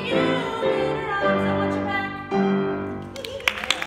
you.